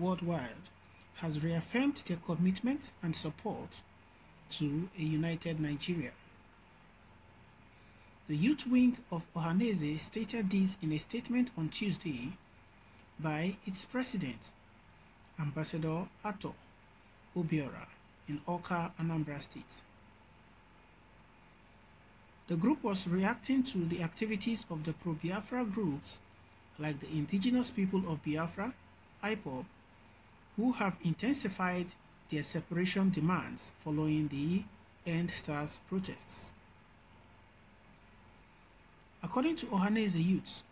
worldwide has reaffirmed their commitment and support to a united Nigeria. The youth wing of Ohanaeze stated this in a statement on Tuesday by its president, Ambassador Ato Obiora, in Awka, Anambra State. The group was reacting to the activities of the pro-Biafra groups like the Indigenous People of Biafra, IPOB, who have intensified their separation demands following the End SARS protests. According to Ohanaeze youths,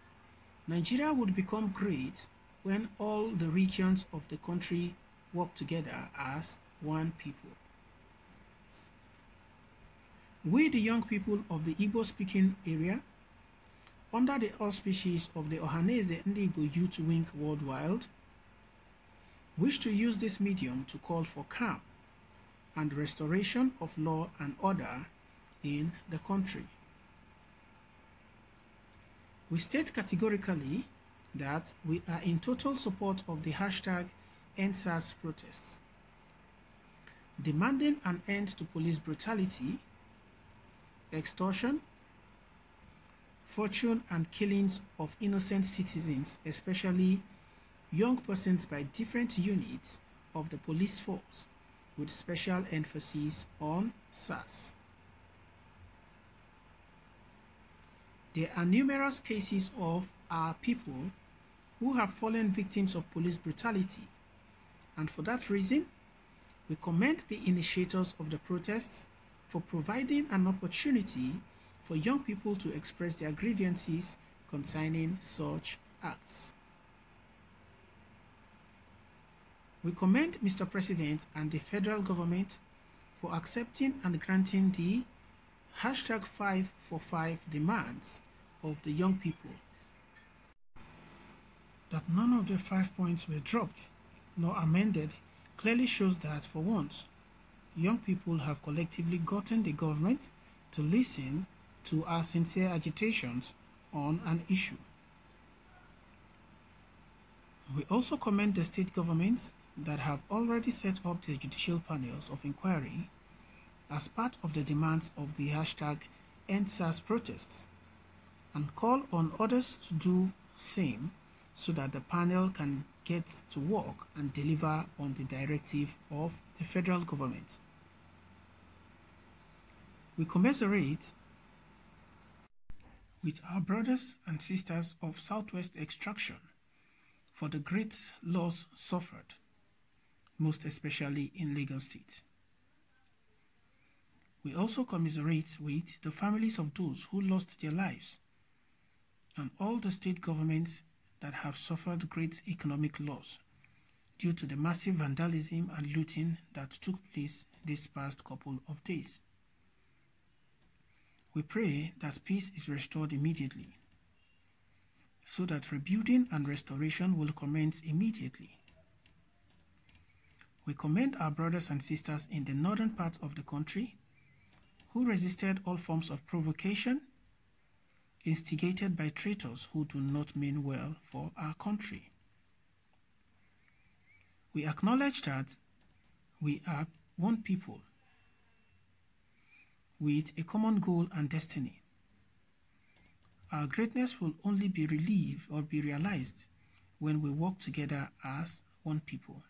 Nigeria would become great when all the regions of the country work together as one people. We, the young people of the Igbo-speaking area, under the auspices of the Ohanaeze Ndigbo Youth Wing Worldwide, wish to use this medium to call for calm and restoration of law and order in the country. We state categorically that we are in total support of the hashtag EndSARS protests, demanding an end to police brutality, extortion, fortune and killings of innocent citizens, especially young persons by different units of the police force, with special emphasis on SARS. There are numerous cases of our people who have fallen victims of police brutality, and for that reason, we commend the initiators of the protests for providing an opportunity for young people to express their grievances concerning such acts. We commend Mr. President and the federal government for accepting and granting the hashtag 5 for 5 demands of the young people. That none of the five points were dropped nor amended clearly shows that, for once, young people have collectively gotten the government to listen to our sincere agitations on an issue. We also commend the state governments that have already set up their judicial panels of inquiry as part of the demands of the hashtag EndSARS protests and call on others to do same so that the panel can get to work and deliver on the directive of the federal government. We commiserate with our brothers and sisters of Southwest extraction for the great loss suffered, most especially in Lagos State. We also commiserate with the families of those who lost their lives and all the state governments that have suffered great economic loss due to the massive vandalism and looting that took place this past couple of days. We pray that peace is restored immediately so that rebuilding and restoration will commence immediately. We commend our brothers and sisters in the northern part of the country who resisted all forms of provocation instigated by traitors who do not mean well for our country. We acknowledge that we are one people with a common goal and destiny. Our greatness will only be relieved or be realized when we work together as one people.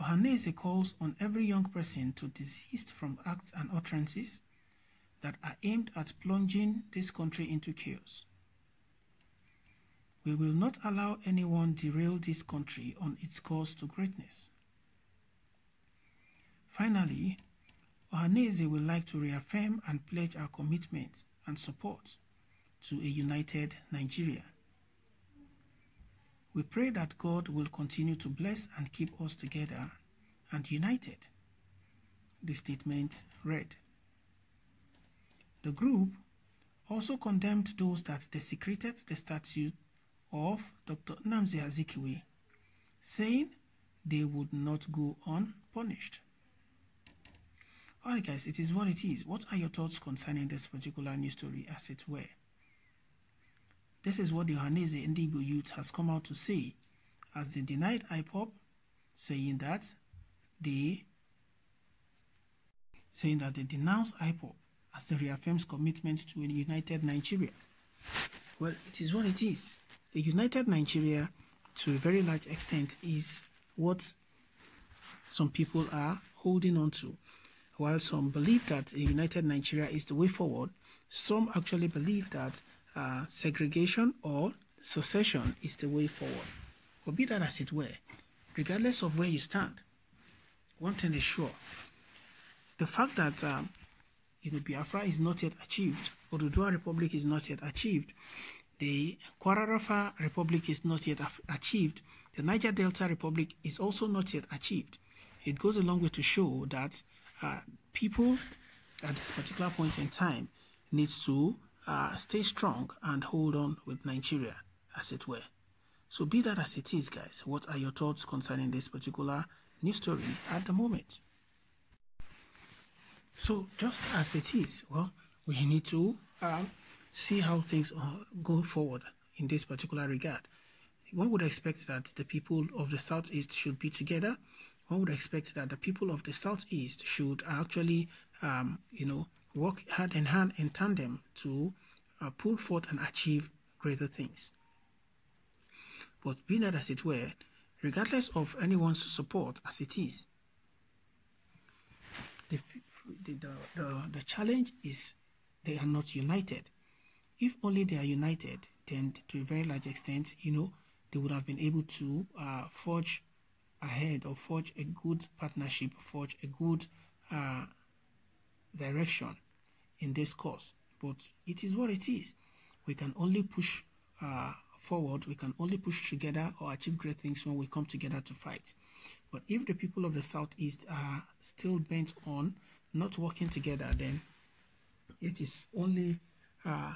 Ohanaeze calls on every young person to desist from acts and utterances that are aimed at plunging this country into chaos. We will not allow anyone to derail this country on its course to greatness. Finally, Ohanaeze would like to reaffirm and pledge our commitment and support to a united Nigeria. We pray that God will continue to bless and keep us together and united. The statement read. The group also condemned those that desecrated the statue of Dr. Nnamdi Azikiwe, saying they would not go unpunished. Alright guys, it is what it is. What are your thoughts concerning this particular news story as it were? This is what the Hanese Ndigbo youth has come out to say as they denied IPOB, saying that they saying that they denounce IPOB as it reaffirms commitment to a united Nigeria. Well, it is what it is. A united Nigeria, to a very large extent, is what some people are holding on to. While some believe that a united Nigeria is the way forward, some actually believe that uh, segregation or secession is the way forward. But be that as it were, regardless of where you stand, one thing is sure. The fact that um, you know, Biafra is not yet achieved, or the Dua Republic is not yet achieved, the Kwara Republic is not yet achieved, the Niger Delta Republic is also not yet achieved. It goes a long way to show that uh, people at this particular point in time needs to uh, stay strong and hold on with Nigeria, as it were. So be that as it is, guys, what are your thoughts concerning this particular news story at the moment? So just as it is, well, we need to um, see how things go forward in this particular regard. One would expect that the people of the southeast should be together. One would expect that the people of the southeast should actually, um, you know, work hand in hand in tandem to uh, pull forth and achieve greater things. But be that as it were, regardless of anyone's support as it is, the, the, the, the challenge is they are not united. If only they are united, then to a very large extent, you know, they would have been able to uh, forge ahead or forge a good partnership, forge a good uh, direction in this course. But it is what it is. We can only push uh, forward, we can only push together or achieve great things when we come together to fight. But if the people of the Southeast are still bent on not working together, then it is only uh,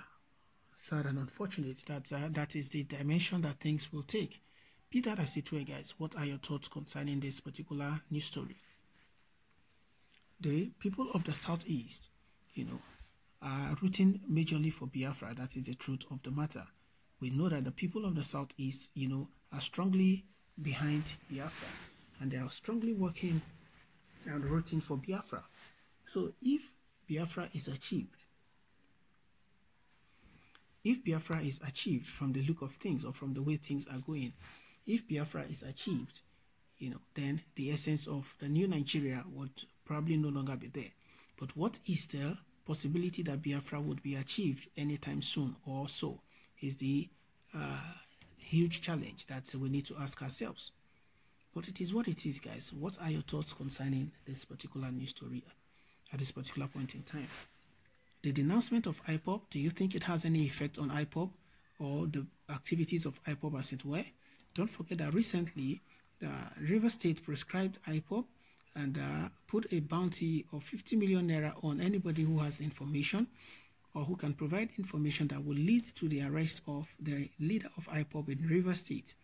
sad and unfortunate that uh, that is the dimension that things will take. Be that as it were, guys, what are your thoughts concerning this particular news story? The people of the Southeast, you know, are rooting majorly for Biafra. That is the truth of the matter we know that the people of the southeast, you know, are strongly behind Biafra and they are strongly working and rooting for Biafra. So if Biafra is achieved, if Biafra is achieved from the look of things or from the way things are going, if Biafra is achieved, you know, then the essence of the new Nigeria would probably no longer be there. But what is the possibility that Biafra would be achieved anytime soon or so? is the uh, huge challenge that we need to ask ourselves. But it is what it is, guys. What are your thoughts concerning this particular news story at this particular point in time? The denouncement of IPOB, do you think it has any effect on IPOB or the activities of IPOB as it were? Don't forget that recently, the River State prescribed IPOB and uh, put a bounty of 50 million naira on anybody who has information or who can provide information that will lead to the arrest of the leader of IPOB in River State,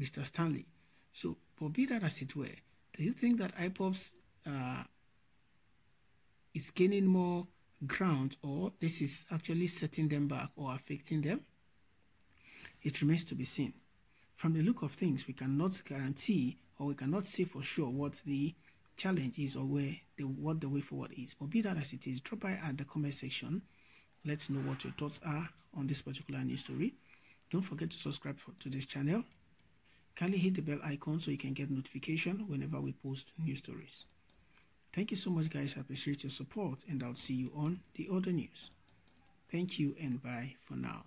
Mr. Stanley. So, for be that as it were, do you think that IPOB uh, is gaining more ground or this is actually setting them back or affecting them? It remains to be seen. From the look of things, we cannot guarantee or we cannot say for sure what the challenge is or where the what the way forward is. But be that as it is, drop by at the comment section Let's know what your thoughts are on this particular news story. Don't forget to subscribe for, to this channel. Kindly hit the bell icon so you can get notification whenever we post new stories. Thank you so much guys. I appreciate your support and I'll see you on the other news. Thank you and bye for now.